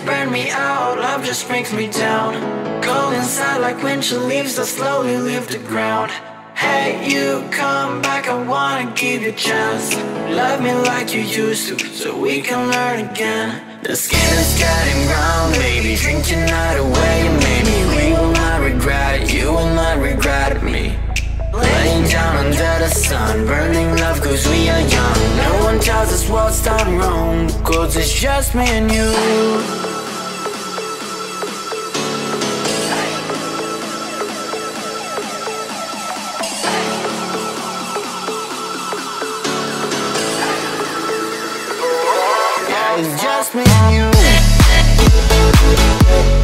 Burn me out, love just brings me down. Go inside like windshield leaves that slowly leave the ground. Hey, you come back, I wanna give you a chance. Love me like you used to, so we can learn again. The skin is getting brown, baby. Drink your night away, maybe we will not regret. You will not regret under the sun, burning love cause we are young. No one tells us what's done wrong, cause it's just me and you. It's just me and you.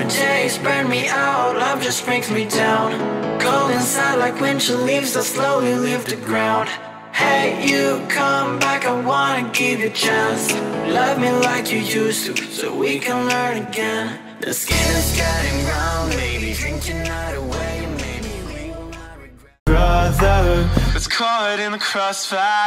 Summer days burn me out, love just brings me down. Go inside like windshield leaves that slowly leave the ground. Hey, you come back, I wanna give you a chance. Love me like you used to, so we can learn again. The skin is getting brown, baby. Drink your night away, maybe we will not regret. brother. Was caught in the crossfire.